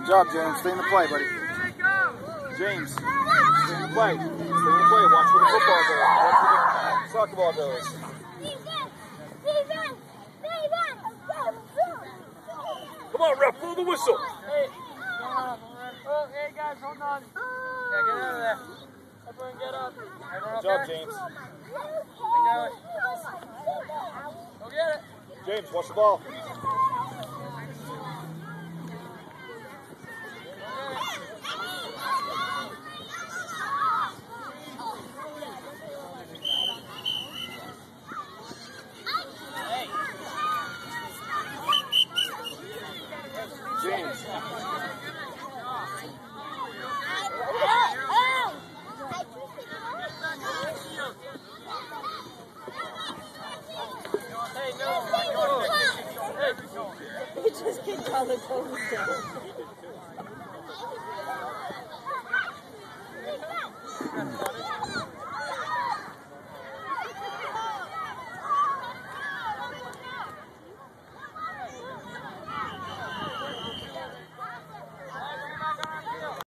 Good job, James. Stay in the play, buddy. James, stay in the play. Stay in the play. Watch where the football goes. Watch where the soccer ball goes. Come on, ref, blow the whistle. Hey, oh, hey guys, hold on. Yeah, get out of there. Everyone get up. Everyone Good job, okay? James. Go get it. James, watch the ball. Hey, no. Just kicked all the toes down.